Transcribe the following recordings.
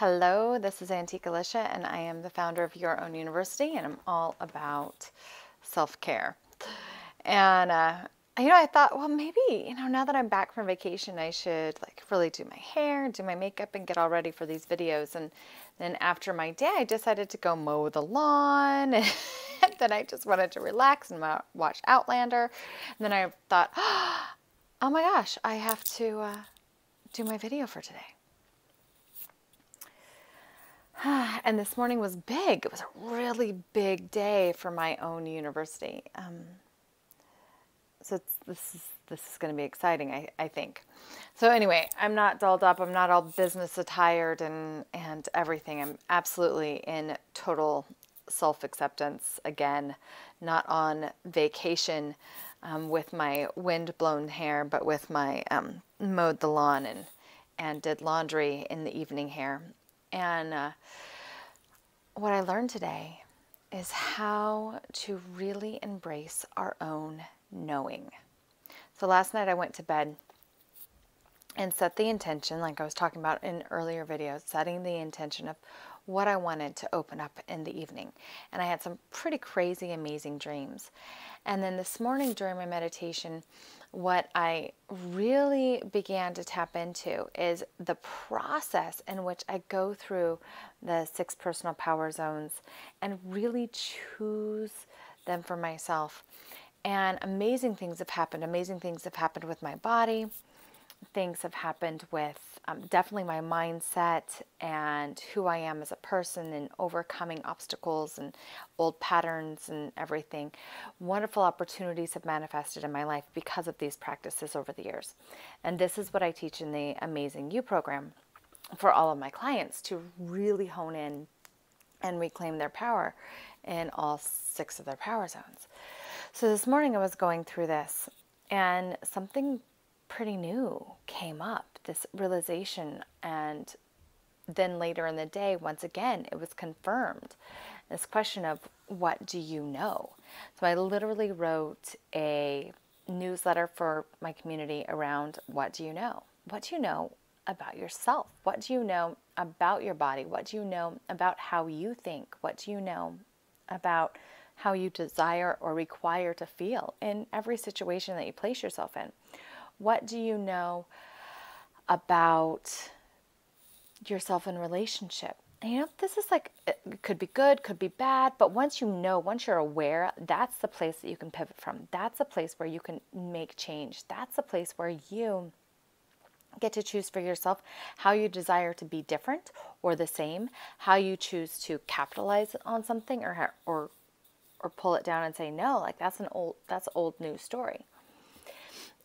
Hello, this is Antiqua Lisha, and I am the founder of Your Own University, and I'm all about self care. And uh, you know, I thought, well, maybe you know, now that I'm back from vacation, I should like really do my hair, do my makeup, and get all ready for these videos. And then after my day, I decided to go mow the lawn. and then I just wanted to relax and watch Outlander. And then I thought, oh my gosh, I have to uh, do my video for today. and this morning was big. It was a really big day for my own university. Um, so this is this is going to be exciting, I, I think. So anyway, I'm not dolled up. I'm not all business attired and and everything. I'm absolutely in total self acceptance again, not on vacation um, with my wind blown hair, but with my um, mowed the lawn and and did laundry in the evening hair and uh, what I learned today is how to really embrace our own knowing. So last night I went to bed and set the intention, like I was talking about in earlier videos, setting the intention of what I wanted to open up in the evening. And I had some pretty crazy, amazing dreams. And then this morning during my meditation, what I really began to tap into is the process in which I go through the six personal power zones and really choose them for myself. And amazing things have happened. Amazing things have happened with my body. Things have happened with um, definitely my mindset and who I am as a person and overcoming obstacles and old patterns and everything. Wonderful opportunities have manifested in my life because of these practices over the years. And this is what I teach in the Amazing You program for all of my clients to really hone in and reclaim their power in all six of their power zones. So this morning I was going through this and something pretty new came up this realization. And then later in the day, once again, it was confirmed this question of what do you know? So I literally wrote a newsletter for my community around what do you know? What do you know about yourself? What do you know about your body? What do you know about how you think? What do you know about how you desire or require to feel in every situation that you place yourself in? What do you know about yourself in relationship? And, you know, this is like, it could be good, could be bad, but once you know, once you're aware, that's the place that you can pivot from. That's the place where you can make change. That's the place where you get to choose for yourself how you desire to be different or the same, how you choose to capitalize on something or or or pull it down and say no, like that's an old that's old news story.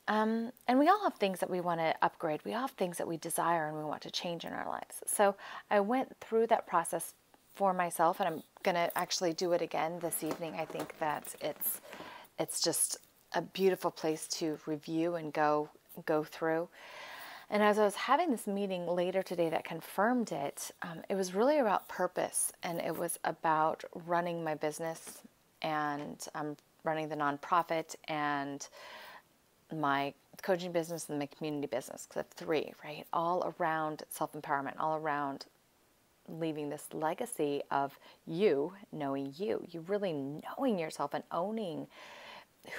Um, and we all have things that we want to upgrade. We all have things that we desire and we want to change in our lives. So I went through that process for myself, and I'm going to actually do it again this evening. I think that it's it's just a beautiful place to review and go go through. And as I was having this meeting later today that confirmed it, um, it was really about purpose, and it was about running my business and um, running the nonprofit and my coaching business and my community business because I have three, right? All around self empowerment, all around leaving this legacy of you knowing you, you really knowing yourself and owning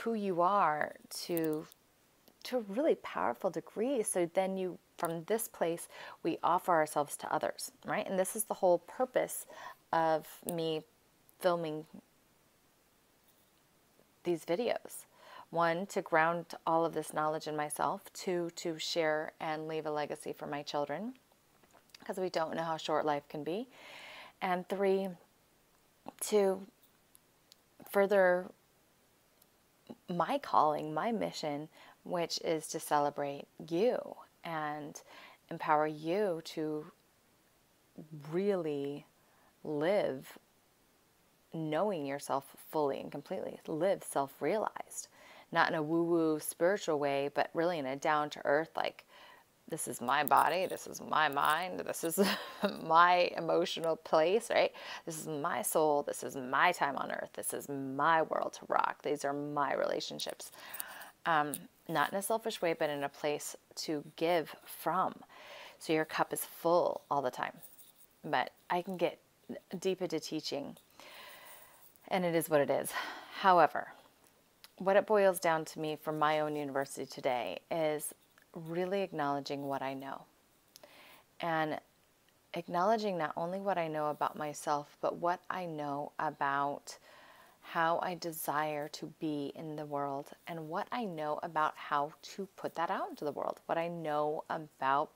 who you are to to a really powerful degree. So then you from this place we offer ourselves to others, right? And this is the whole purpose of me filming these videos one, to ground all of this knowledge in myself, two, to share and leave a legacy for my children, because we don't know how short life can be, and three, to further my calling, my mission, which is to celebrate you and empower you to really live knowing yourself fully and completely, live self realized not in a woo woo spiritual way, but really in a down to earth, like, this is my body, this is my mind, this is my emotional place, right? This is my soul, this is my time on earth, this is my world to rock, these are my relationships. Um, not in a selfish way, but in a place to give from. So your cup is full all the time. but I can get deep into teaching, and it is what it is. However, what it boils down to me from my own university today is really acknowledging what I know. And acknowledging not only what I know about myself, but what I know about how I desire to be in the world and what I know about how to put that out into the world, what I know about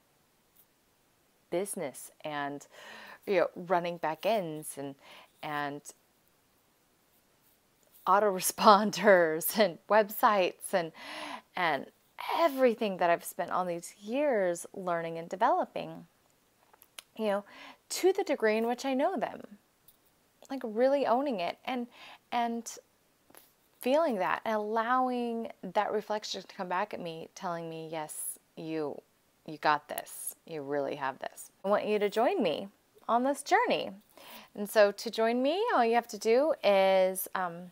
business and you know running back ends and and autoresponders and websites and and everything that I've spent all these years learning and developing. You know, to the degree in which I know them. Like really owning it and and feeling that and allowing that reflection to come back at me telling me, "Yes, you you got this. You really have this." I want you to join me on this journey. And so to join me, all you have to do is um,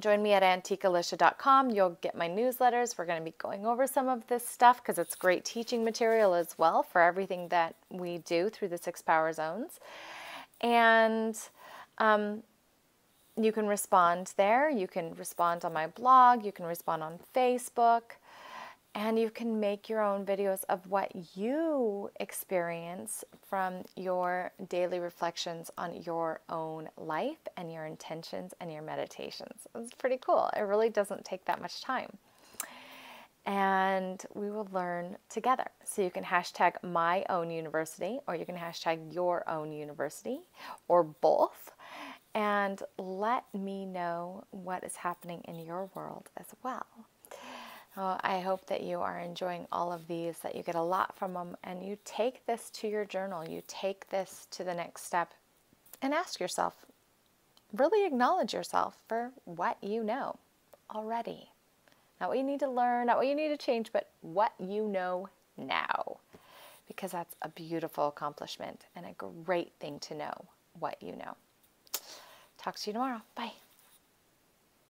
join me at antiqualisha.com. You'll get my newsletters. We're going to be going over some of this stuff because it's great teaching material as well for everything that we do through the six power zones. And um, you can respond there. You can respond on my blog. You can respond on Facebook. And you can make your own videos of what you experience from your daily reflections on your own life and your intentions and your meditations. It's pretty cool. It really doesn't take that much time. And we will learn together. So you can hashtag my own university or you can hashtag your own university or both and let me know what is happening in your world as well. Well, I hope that you are enjoying all of these, that you get a lot from them, and you take this to your journal. You take this to the next step and ask yourself, really acknowledge yourself for what you know already. Not what you need to learn, not what you need to change, but what you know now. Because that's a beautiful accomplishment and a great thing to know what you know. Talk to you tomorrow. Bye.